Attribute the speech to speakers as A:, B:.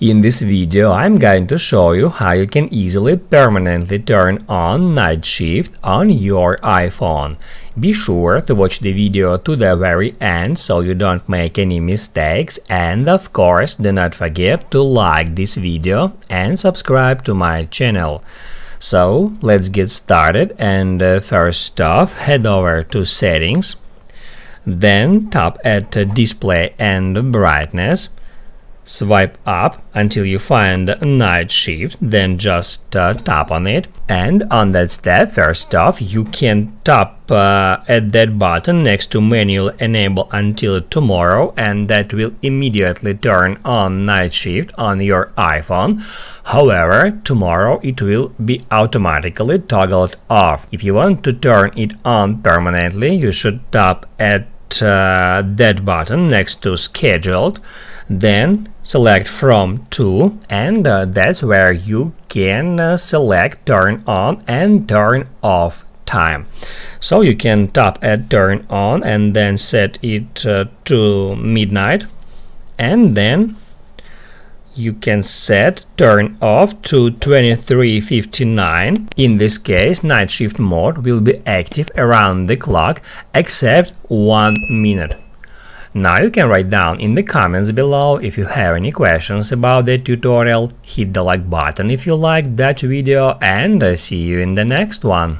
A: In this video I'm going to show you how you can easily permanently turn on night shift on your iPhone. Be sure to watch the video to the very end so you don't make any mistakes and of course do not forget to like this video and subscribe to my channel. So let's get started and uh, first off head over to settings then tap at display and brightness Swipe up until you find night shift, then just uh, tap on it. And on that step, first off, you can tap uh, at that button next to manual enable until tomorrow and that will immediately turn on night shift on your iPhone. However, tomorrow it will be automatically toggled off. If you want to turn it on permanently, you should tap at uh, that button next to scheduled then select from to and uh, that's where you can uh, select turn on and turn off time. So you can tap at turn on and then set it uh, to midnight and then you can set turn off to 2359. In this case, night shift mode will be active around the clock except one minute. Now you can write down in the comments below if you have any questions about the tutorial, hit the like button if you liked that video and I see you in the next one.